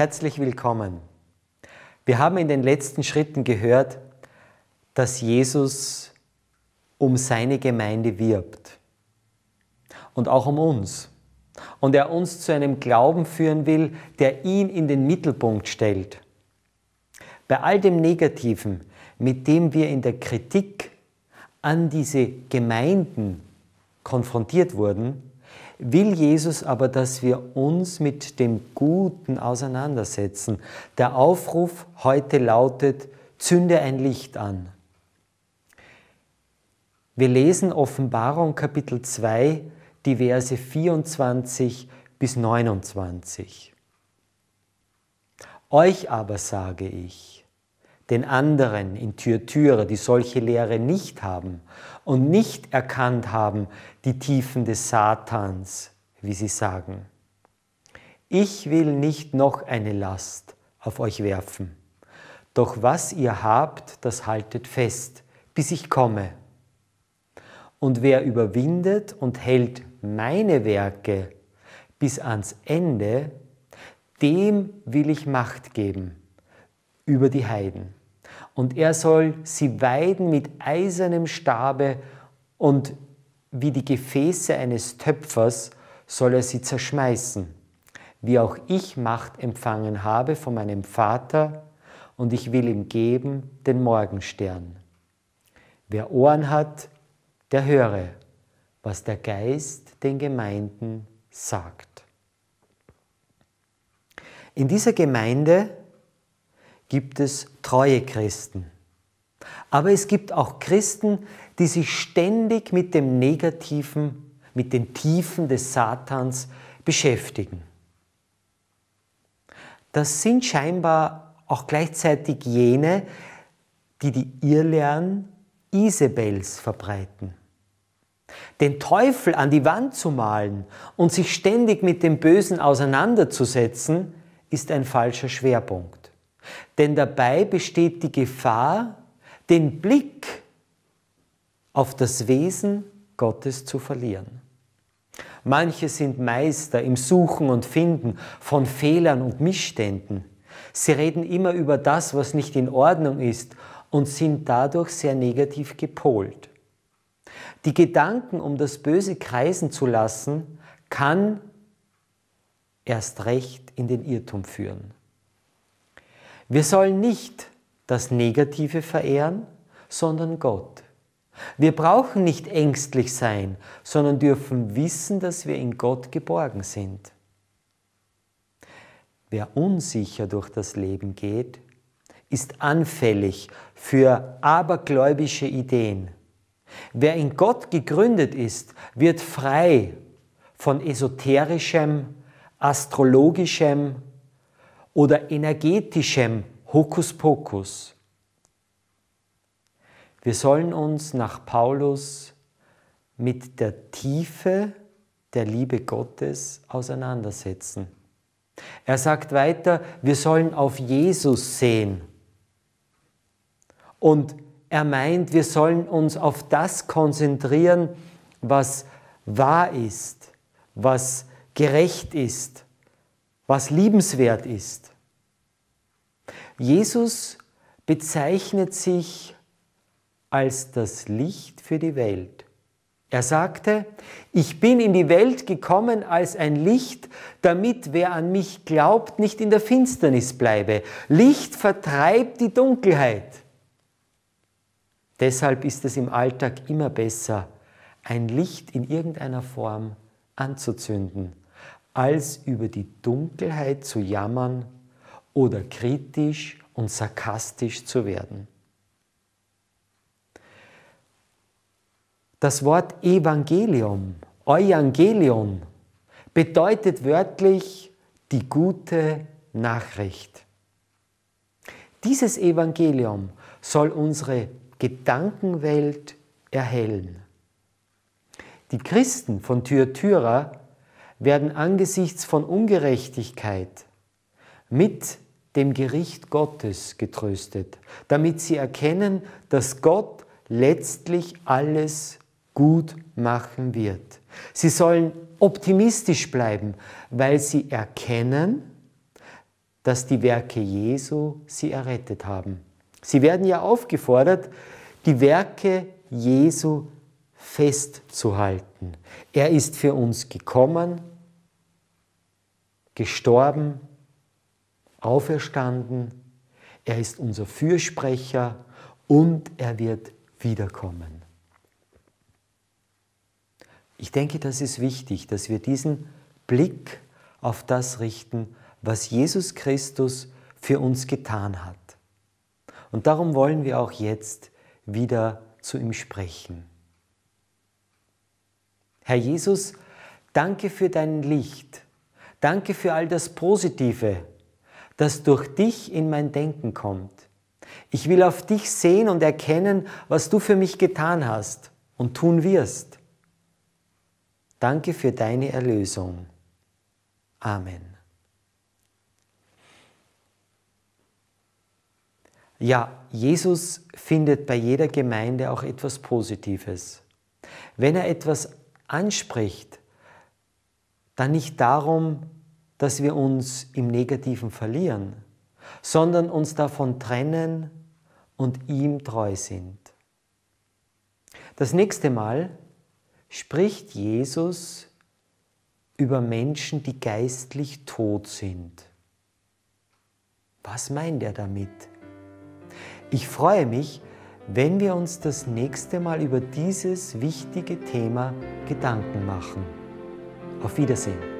Herzlich willkommen. Wir haben in den letzten Schritten gehört, dass Jesus um seine Gemeinde wirbt und auch um uns. Und er uns zu einem Glauben führen will, der ihn in den Mittelpunkt stellt. Bei all dem Negativen, mit dem wir in der Kritik an diese Gemeinden konfrontiert wurden, will Jesus aber, dass wir uns mit dem Guten auseinandersetzen. Der Aufruf heute lautet, zünde ein Licht an. Wir lesen Offenbarung Kapitel 2, die Verse 24 bis 29. Euch aber sage ich, den anderen in Thyatira, die solche Lehre nicht haben und nicht erkannt haben die Tiefen des Satans, wie sie sagen. Ich will nicht noch eine Last auf euch werfen, doch was ihr habt, das haltet fest, bis ich komme. Und wer überwindet und hält meine Werke bis ans Ende, dem will ich Macht geben über die Heiden und er soll sie weiden mit eisernem Stabe und wie die Gefäße eines Töpfers soll er sie zerschmeißen, wie auch ich Macht empfangen habe von meinem Vater, und ich will ihm geben den Morgenstern. Wer Ohren hat, der höre, was der Geist den Gemeinden sagt. In dieser Gemeinde gibt es treue Christen. Aber es gibt auch Christen, die sich ständig mit dem Negativen, mit den Tiefen des Satans beschäftigen. Das sind scheinbar auch gleichzeitig jene, die die Irrlehren Isabels verbreiten. Den Teufel an die Wand zu malen und sich ständig mit dem Bösen auseinanderzusetzen, ist ein falscher Schwerpunkt. Denn dabei besteht die Gefahr, den Blick auf das Wesen Gottes zu verlieren. Manche sind Meister im Suchen und Finden von Fehlern und Missständen. Sie reden immer über das, was nicht in Ordnung ist und sind dadurch sehr negativ gepolt. Die Gedanken, um das Böse kreisen zu lassen, kann erst recht in den Irrtum führen. Wir sollen nicht das Negative verehren, sondern Gott. Wir brauchen nicht ängstlich sein, sondern dürfen wissen, dass wir in Gott geborgen sind. Wer unsicher durch das Leben geht, ist anfällig für abergläubische Ideen. Wer in Gott gegründet ist, wird frei von esoterischem, astrologischem oder energetischem Hokuspokus. Wir sollen uns nach Paulus mit der Tiefe der Liebe Gottes auseinandersetzen. Er sagt weiter, wir sollen auf Jesus sehen. Und er meint, wir sollen uns auf das konzentrieren, was wahr ist, was gerecht ist, was liebenswert ist. Jesus bezeichnet sich als das Licht für die Welt. Er sagte, ich bin in die Welt gekommen als ein Licht, damit wer an mich glaubt, nicht in der Finsternis bleibe. Licht vertreibt die Dunkelheit. Deshalb ist es im Alltag immer besser, ein Licht in irgendeiner Form anzuzünden als über die Dunkelheit zu jammern oder kritisch und sarkastisch zu werden. Das Wort Evangelium, Evangelion, bedeutet wörtlich die gute Nachricht. Dieses Evangelium soll unsere Gedankenwelt erhellen. Die Christen von Thyatira werden angesichts von Ungerechtigkeit mit dem Gericht Gottes getröstet, damit sie erkennen, dass Gott letztlich alles gut machen wird. Sie sollen optimistisch bleiben, weil sie erkennen, dass die Werke Jesu sie errettet haben. Sie werden ja aufgefordert, die Werke Jesu festzuhalten. Er ist für uns gekommen, gestorben, auferstanden, er ist unser Fürsprecher und er wird wiederkommen. Ich denke, das ist wichtig, dass wir diesen Blick auf das richten, was Jesus Christus für uns getan hat. Und darum wollen wir auch jetzt wieder zu ihm sprechen. Herr Jesus, danke für dein Licht. Danke für all das Positive, das durch dich in mein Denken kommt. Ich will auf dich sehen und erkennen, was du für mich getan hast und tun wirst. Danke für deine Erlösung. Amen. Ja, Jesus findet bei jeder Gemeinde auch etwas Positives. Wenn er etwas anspricht, dann nicht darum, dass wir uns im Negativen verlieren, sondern uns davon trennen und ihm treu sind. Das nächste Mal spricht Jesus über Menschen, die geistlich tot sind. Was meint er damit? Ich freue mich, wenn wir uns das nächste Mal über dieses wichtige Thema Gedanken machen. Auf Wiedersehen.